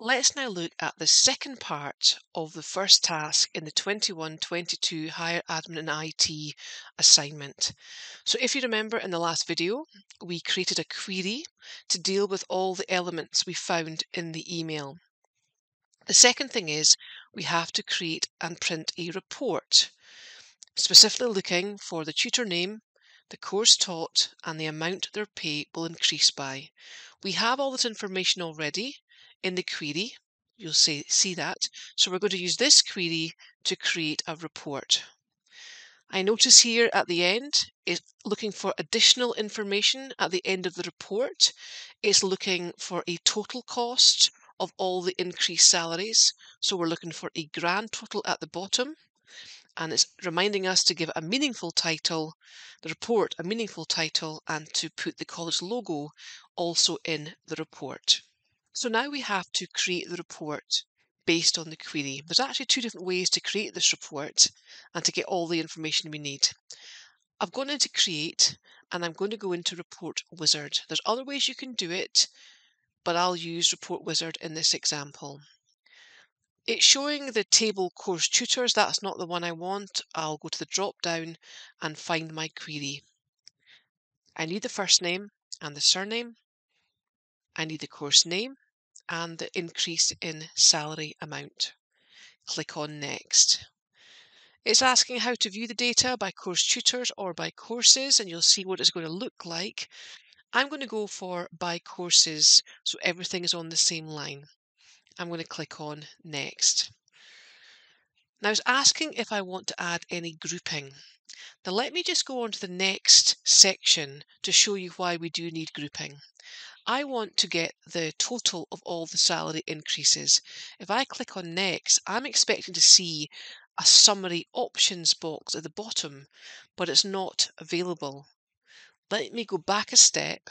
Let's now look at the second part of the first task in the 21-22 Higher Admin and IT assignment. So if you remember in the last video, we created a query to deal with all the elements we found in the email. The second thing is we have to create and print a report, specifically looking for the tutor name, the course taught and the amount their pay will increase by. We have all this information already in the query. You'll see, see that. So we're going to use this query to create a report. I notice here at the end, it's looking for additional information at the end of the report. It's looking for a total cost of all the increased salaries. So we're looking for a grand total at the bottom. And it's reminding us to give a meaningful title, the report a meaningful title, and to put the college logo also in the report. So now we have to create the report based on the query. There's actually two different ways to create this report and to get all the information we need. I've gone into create and I'm going to go into report wizard. There's other ways you can do it, but I'll use report wizard in this example. It's showing the table course tutors. That's not the one I want. I'll go to the drop down and find my query. I need the first name and the surname. I need the course name and the increase in salary amount. Click on Next. It's asking how to view the data by course tutors or by courses and you'll see what it's going to look like. I'm going to go for by courses so everything is on the same line. I'm going to click on Next. Now it's asking if I want to add any grouping. Now let me just go on to the next section to show you why we do need grouping. I want to get the total of all the salary increases. If I click on next, I'm expecting to see a summary options box at the bottom, but it's not available. Let me go back a step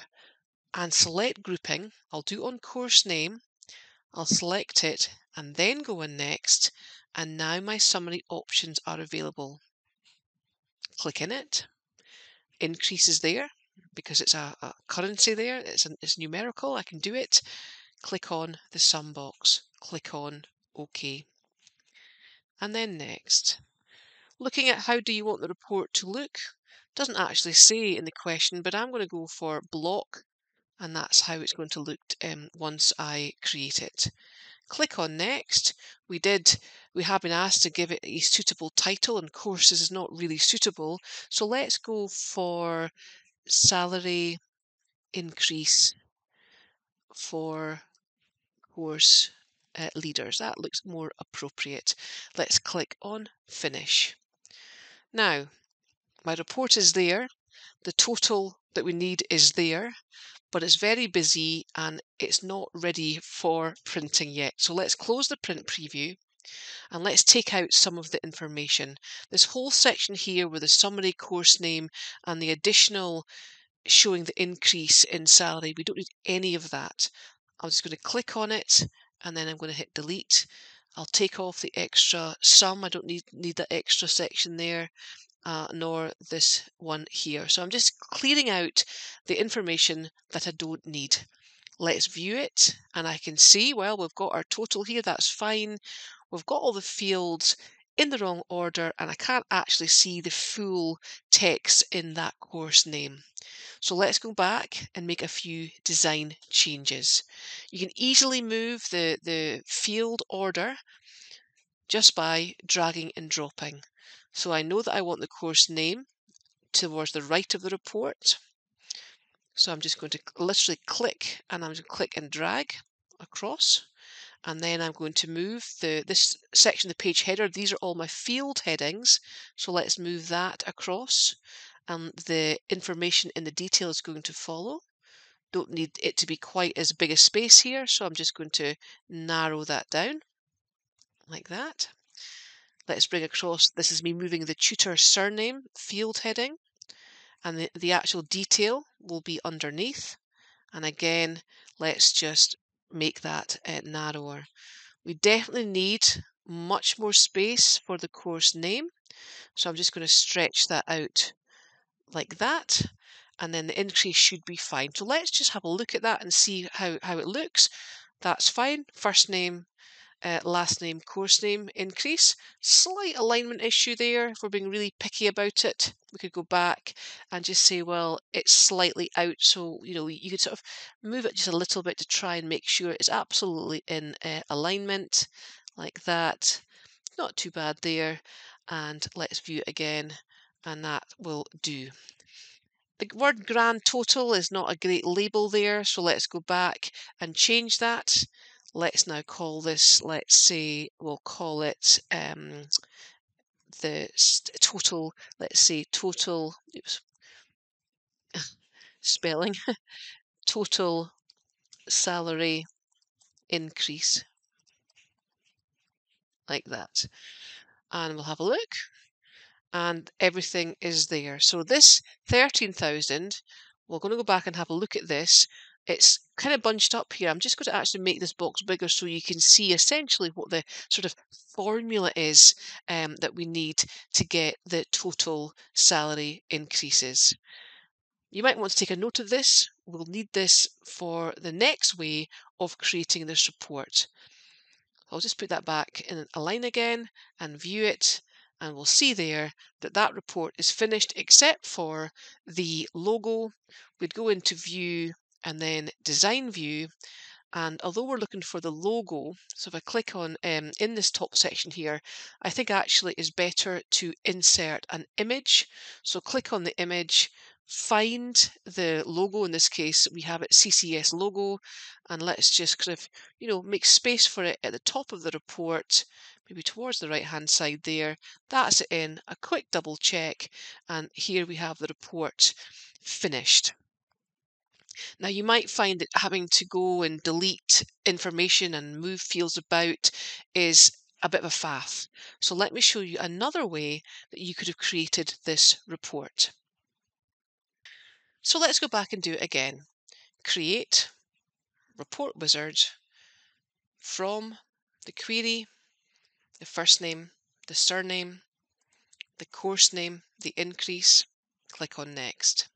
and select grouping. I'll do on course name. I'll select it and then go on next. And now my summary options are available. Click in it. Increases there because it's a, a currency there, it's, it's numerical, I can do it. Click on the sum box, click on OK. And then next. Looking at how do you want the report to look, doesn't actually say in the question, but I'm going to go for block and that's how it's going to look um, once I create it. Click on next. We did, we have been asked to give it a suitable title and courses is not really suitable. So let's go for salary increase for course uh, leaders. That looks more appropriate. Let's click on finish. Now, my report is there. The total that we need is there, but it's very busy and it's not ready for printing yet. So let's close the print preview and let's take out some of the information. This whole section here with the summary course name and the additional showing the increase in salary, we don't need any of that. I'm just going to click on it and then I'm going to hit delete. I'll take off the extra sum. I don't need, need that extra section there. Uh, nor this one here. So I'm just clearing out the information that I don't need. Let's view it and I can see, well, we've got our total here, that's fine we've got all the fields in the wrong order and I can't actually see the full text in that course name. So let's go back and make a few design changes. You can easily move the, the field order just by dragging and dropping. So I know that I want the course name towards the right of the report. So I'm just going to literally click and I'm going to click and drag across and then I'm going to move the this section, the page header. These are all my field headings. So let's move that across and the information in the detail is going to follow. Don't need it to be quite as big a space here, so I'm just going to narrow that down like that. Let's bring across, this is me moving the tutor surname field heading and the, the actual detail will be underneath. And again, let's just make that uh, narrower. We definitely need much more space for the course name. So I'm just going to stretch that out like that. And then the increase should be fine. So let's just have a look at that and see how, how it looks. That's fine. First name, uh, last name, course name increase. Slight alignment issue there. If we're being really picky about it, we could go back and just say, well, it's slightly out. So, you know, you could sort of move it just a little bit to try and make sure it's absolutely in uh, alignment like that. Not too bad there. And let's view it again and that will do. The word grand total is not a great label there, so let's go back and change that. Let's now call this, let's say, we'll call it um, the total, let's say total, oops, spelling, total salary increase, like that. And we'll have a look and everything is there. So this 13,000, we're going to go back and have a look at this. It's kind of bunched up here. I'm just going to actually make this box bigger so you can see essentially what the sort of formula is um, that we need to get the total salary increases. You might want to take a note of this. We'll need this for the next way of creating this report. I'll just put that back in a line again and view it and we'll see there that that report is finished except for the logo. We'd go into view and then design view and although we're looking for the logo, so if I click on um, in this top section here, I think actually is better to insert an image. So click on the image, find the logo, in this case we have it CCS logo, and let's just kind of, you know, make space for it at the top of the report maybe towards the right hand side there. That's it in, a quick double check, and here we have the report finished. Now you might find that having to go and delete information and move fields about is a bit of a faff. So let me show you another way that you could have created this report. So let's go back and do it again. Create report wizard from the query the first name, the surname, the course name, the increase, click on Next.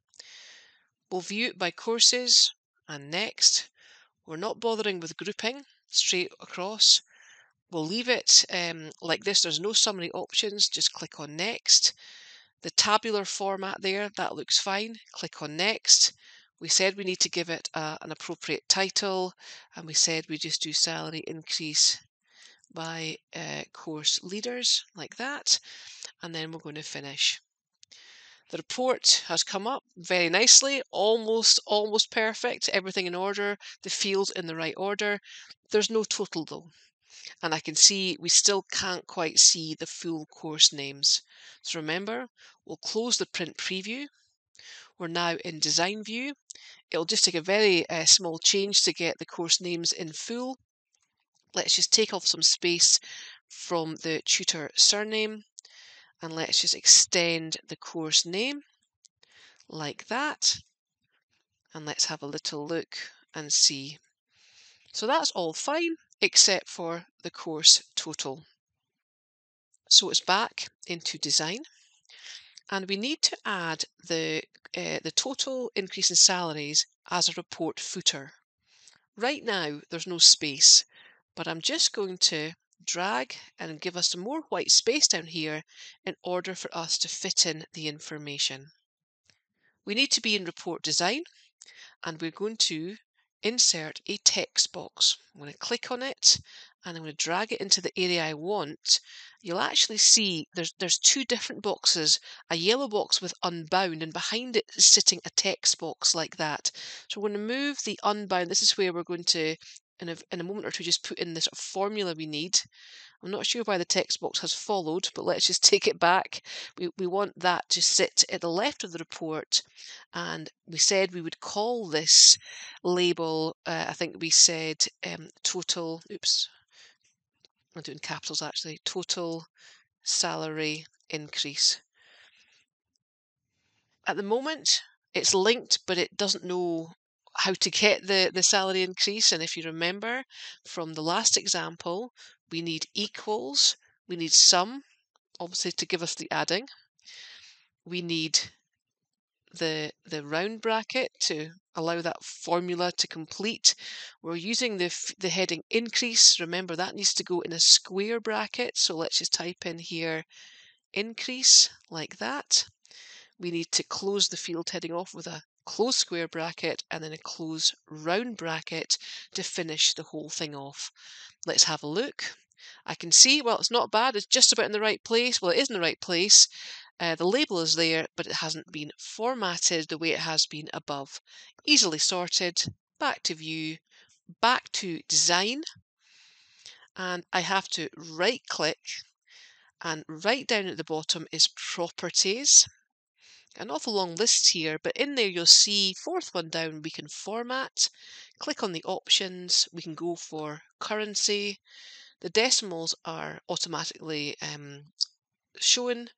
We'll view it by courses and Next. We're not bothering with grouping straight across. We'll leave it um, like this. There's no summary options. Just click on Next. The tabular format there, that looks fine. Click on Next. We said we need to give it a, an appropriate title and we said we just do salary increase by uh, course leaders like that and then we're going to finish. The report has come up very nicely, almost almost perfect, everything in order, the fields in the right order. There's no total though. And I can see we still can't quite see the full course names. So remember, we'll close the print preview. We're now in design view. It'll just take a very uh, small change to get the course names in full. Let's just take off some space from the tutor surname and let's just extend the course name like that. And let's have a little look and see. So that's all fine except for the course total. So it's back into design and we need to add the, uh, the total increase in salaries as a report footer. Right now there's no space but I'm just going to drag and give us some more white space down here in order for us to fit in the information. We need to be in report design and we're going to insert a text box. I'm going to click on it and I'm going to drag it into the area I want. You'll actually see there's there's two different boxes, a yellow box with unbound and behind it is sitting a text box like that. So we're going to move the unbound. This is where we're going to in a, in a moment or two just put in the sort of formula we need. I'm not sure why the text box has followed, but let's just take it back. We, we want that to sit at the left of the report, and we said we would call this label, uh, I think we said um, total, oops, I'm doing capitals actually, total salary increase. At the moment, it's linked, but it doesn't know how to get the, the salary increase. And if you remember from the last example, we need equals, we need sum, obviously to give us the adding. We need the, the round bracket to allow that formula to complete. We're using the, the heading increase. Remember that needs to go in a square bracket. So let's just type in here increase like that. We need to close the field heading off with a close square bracket and then a close round bracket to finish the whole thing off. Let's have a look. I can see, well, it's not bad, it's just about in the right place. Well, it is in the right place. Uh, the label is there, but it hasn't been formatted the way it has been above. Easily sorted, back to view, back to design, and I have to right click and right down at the bottom is properties. An awful long list here, but in there you'll see fourth one down we can format, click on the options, we can go for currency. The decimals are automatically um, shown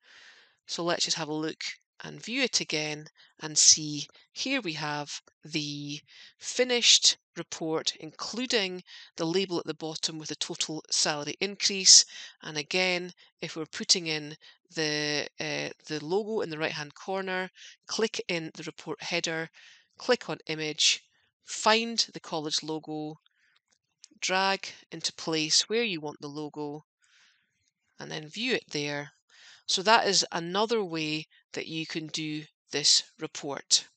so let's just have a look and view it again and see here we have the finished report including the label at the bottom with the total salary increase and again if we're putting in the uh, the logo in the right hand corner click in the report header click on image find the college logo drag into place where you want the logo and then view it there so that is another way that you can do this report.